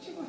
Чего?